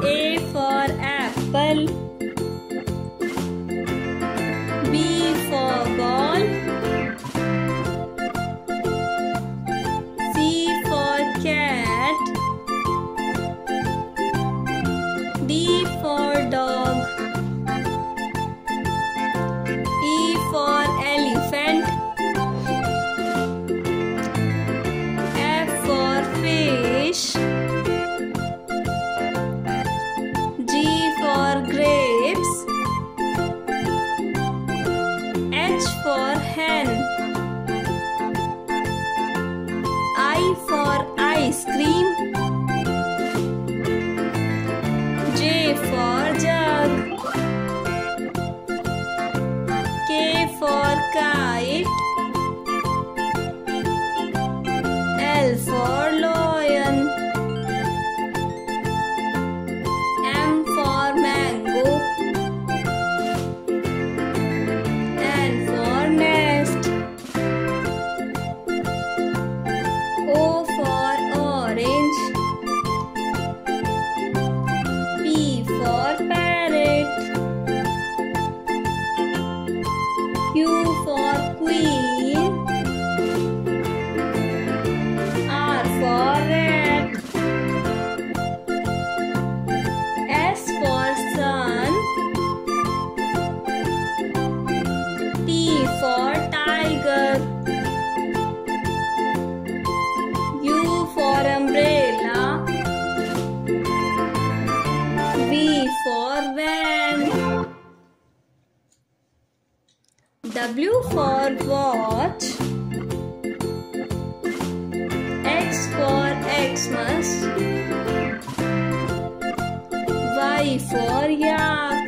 A for apple. H for hen. I for ice cream. W for watch. X for Xmas. Y for yak.